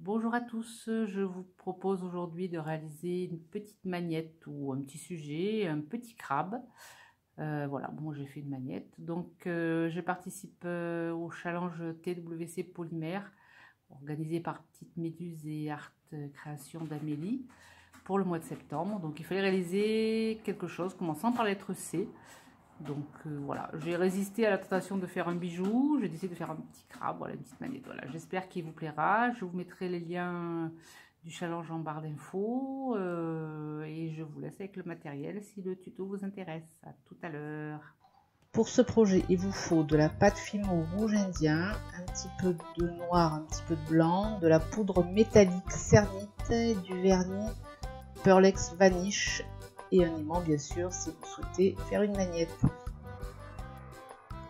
Bonjour à tous, je vous propose aujourd'hui de réaliser une petite magnette ou un petit sujet, un petit crabe. Euh, voilà, bon j'ai fait une magnette. Donc euh, je participe euh, au challenge TWC Polymère organisé par Petite Méduse et Art Création d'Amélie pour le mois de septembre. Donc il fallait réaliser quelque chose commençant par la lettre C. Donc euh, voilà, j'ai résisté à la tentation de faire un bijou, j'ai décidé de faire un petit crabe, voilà, une petite manette. Voilà, j'espère qu'il vous plaira. Je vous mettrai les liens du challenge en barre d'infos euh, et je vous laisse avec le matériel si le tuto vous intéresse. À tout à l'heure. Pour ce projet, il vous faut de la pâte fimo rouge indien, un petit peu de noir, un petit peu de blanc, de la poudre métallique cernite, du vernis Pearlex Vanish et un aimant bien sûr si vous souhaitez faire une magnette.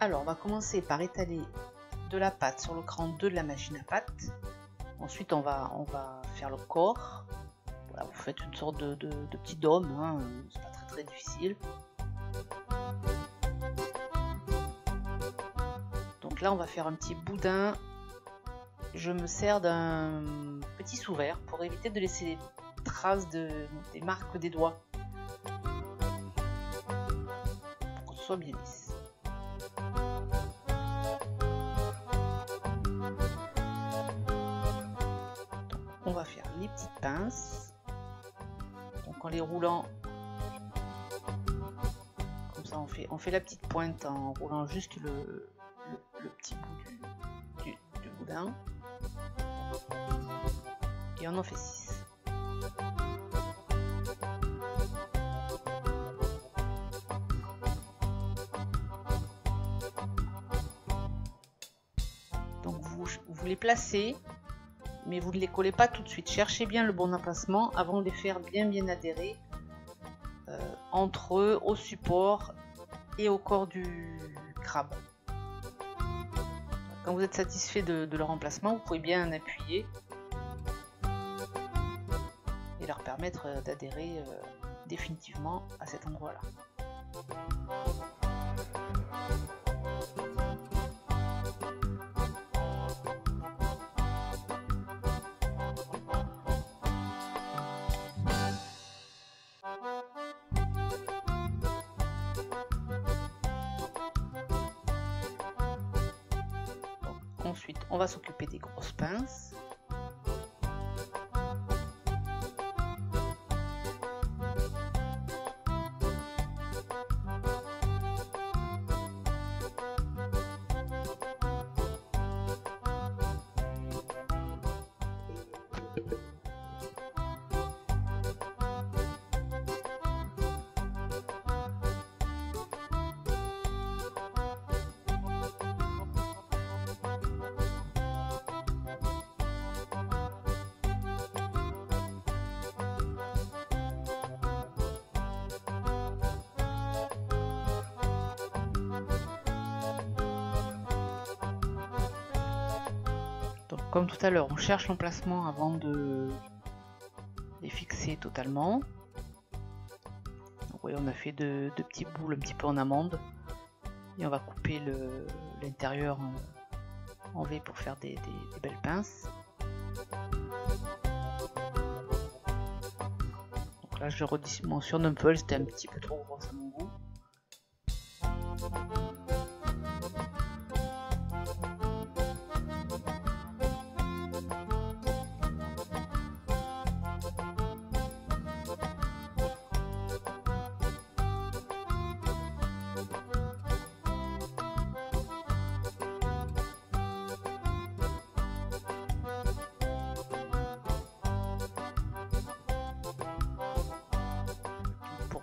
Alors on va commencer par étaler de la pâte sur le cran 2 de la machine à pâte. Ensuite on va, on va faire le corps. Vous faites une sorte de, petit dôme, hein. c'est pas très très difficile. Donc là on va faire un petit boudin. Je me sers d'un petit sous-verre pour éviter de laisser des traces de, des marques des doigts. On va faire les petites pinces. Donc en les roulant, comme ça on fait, on fait la petite pointe en roulant juste le, le, petit bout du, du, boudin. Et on en fait 6. Les placez, mais vous ne les collez pas tout de suite. Cherchez bien le bon emplacement avant de les faire bien bien adhérer euh, entre eux, au support et au corps du crabe. Quand vous êtes satisfait de, leur emplacement, vous pouvez bien en appuyer et leur permettre d'adhérer euh, définitivement à cet endroit-là. Ensuite, on va s'occuper des grosses pinces. Comme tout à l'heure, on cherche l'emplacement avant de les fixer totalement. Donc, on a fait de, petits boules un petit peu en amande. Et on va couper l'intérieur en V pour faire des, belles pinces. Donc là, je redimensionne un peu, c'était un petit peu trop gros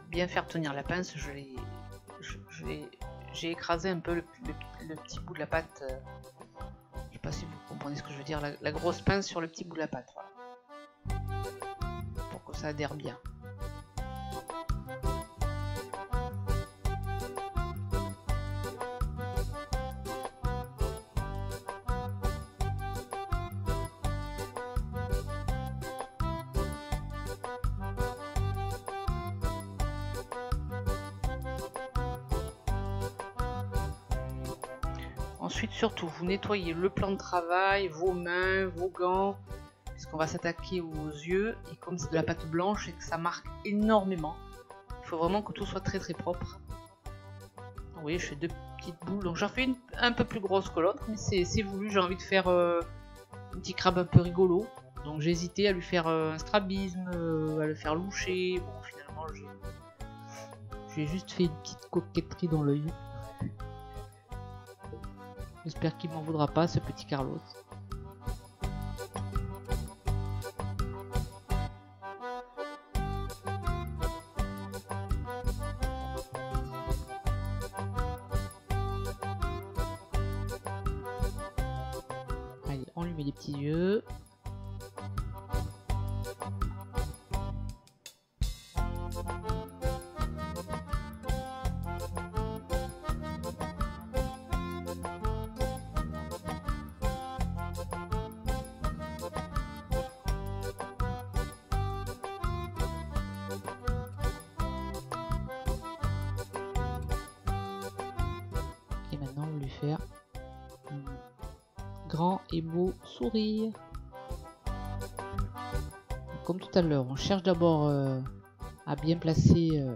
bien faire tenir la pince, j'ai écrasé un peu le, petit bout de la pâte. Euh, je sais pas si vous comprenez ce que je veux dire, la, grosse pince sur le petit bout de la pâte, pour que ça adhère bien. Ensuite, surtout, vous nettoyez le plan de travail, vos mains, vos gants. puisqu'on va s'attaquer aux yeux, et comme c'est de la pâte blanche et que ça marque énormément, il faut vraiment que tout soit très très propre. Vous voyez, je fais deux petites boules, donc j'en fais une un peu plus grosse que l'autre, mais c'est voulu, j'ai envie de faire euh, un petit crabe un peu rigolo. Donc j'ai hésité à lui faire euh, un strabisme, euh, à le faire loucher, bon finalement j'ai juste fait une petite coquetterie dans l'œil. J'espère qu'il m'en voudra pas ce petit Carlos. Grand et beau sourire. Comme tout à l'heure, on cherche d'abord euh, à bien placer euh,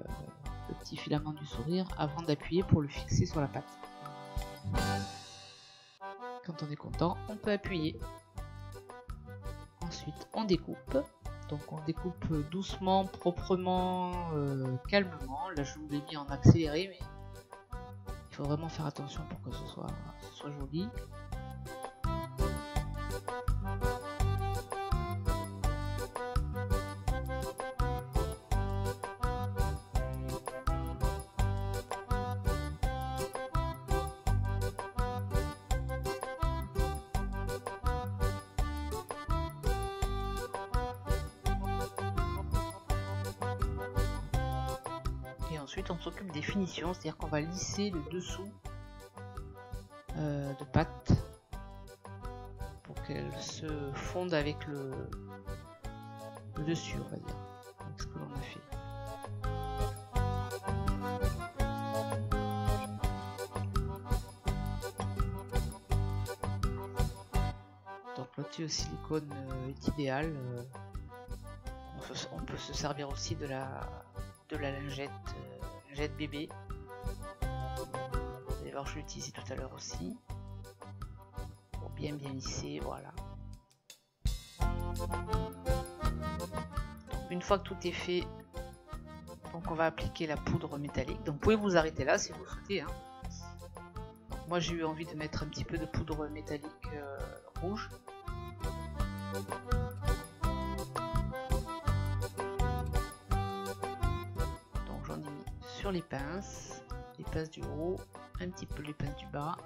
le petit filament du sourire avant d'appuyer pour le fixer sur la pâte. Quand on est content, on peut appuyer. Ensuite, on découpe. Donc on découpe doucement, proprement, euh, calmement. Là, je vous l'ai mis en accéléré, mais faut vraiment faire attention pour que ce soit joli. Ensuite, on s'occupe des finitions, c'est-à-dire qu'on va lisser le dessous euh, de pâte pour qu'elle se fonde avec le, le dessus, on va dire, avec ce que l'on a fait. Donc l'outil au silicone euh, est idéal. euh, on peut se servir aussi de la, de la lingette, euh, lingette bébé. Vous je l'ai utilisé tout à l'heure aussi. Pour bien bien lisser, voilà. Une fois que tout est fait, donc on va appliquer la poudre métallique. Donc vous pouvez vous arrêter là si vous souhaitez. hein. Moi j'ai eu envie de mettre un petit peu de poudre métallique euh, rouge. Les pinces, les pinces du haut, un petit peu les pinces du bas.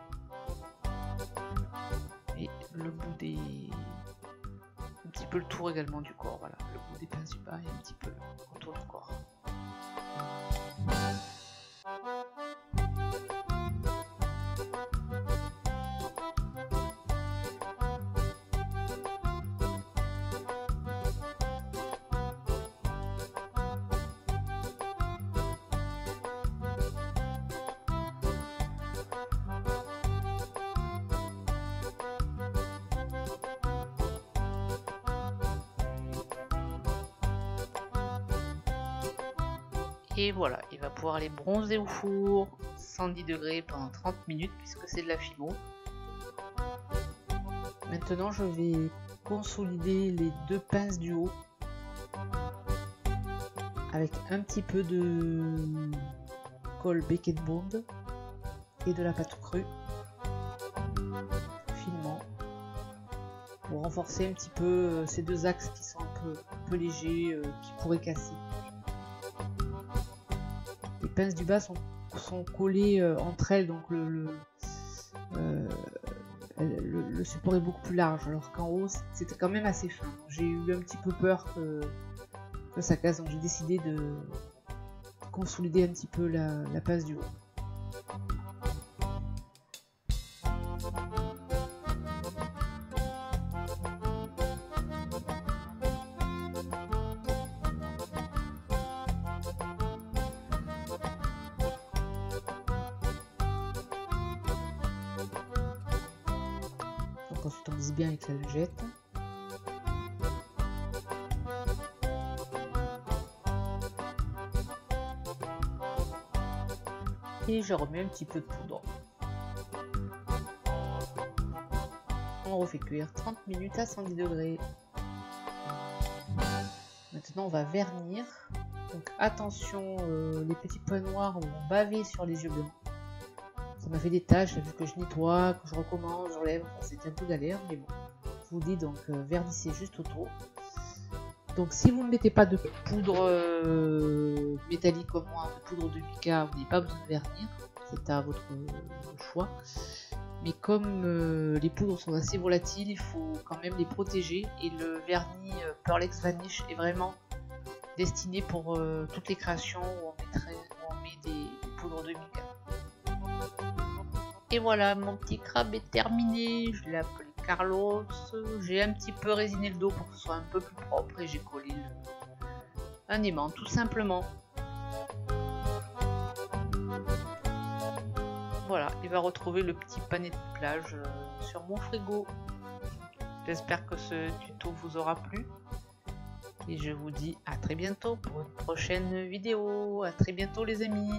Et le bout des... Un petit peu le tour également du corps, voilà. Le bout des pinces du bas et un petit peu le contour du corps. Et voilà, il va pouvoir aller bronzer au four 110 degrés pendant 30 minutes puisque c'est de la fimo. Maintenant, je vais consolider les deux pinces du haut avec un petit peu de colle Beckett Bond et de la pâte crue finement pour renforcer un petit peu euh, ces deux axes qui sont un peu, un peu légers, euh, qui pourraient casser. Les pinces du bas sont, collées euh, entre elles, donc euh, le- support est beaucoup plus large, alors qu'en haut c'était quand même assez fin. J'ai eu un petit peu peur que, que ça casse, donc j'ai décidé de consolider un petit peu la, la pince du haut. Constance bien avec la logette. Et je remets un petit peu de poudre. On refait cuire 30 minutes à 110 degrés. Maintenant, on va vernir. Donc attention, euh, les petits points noirs vont baver sur les yeux blancs. Ça m'a fait des taches, vu que je nettoie, que je recommence, j'enlève. C'était un peu galère, mais bon. Je vous dis donc euh, vernissez juste autour. Donc si vous ne mettez pas de poudre euh, métallique comme moi, de poudre de mica, vous n'avez pas besoin de vernir. C'est à votre choix. Mais comme les poudres sont assez volatiles, il faut quand même les protéger. Et le vernis Pearlex Vanish est vraiment destiné pour euh, toutes les créations où on, met des, poudres de mica. Et voilà, mon petit crabe est terminé. Je l'ai appelé Carlos. J'ai un petit peu résiné le dos pour que ce soit un peu plus propre et j'ai collé un aimant tout simplement. Voilà, il va retrouver le petit panet de plage euh, sur mon frigo. J'espère que ce tuto vous aura plu. Et je vous dis à très bientôt pour une prochaine vidéo. À très bientôt les amis.